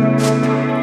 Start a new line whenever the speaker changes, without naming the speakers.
Música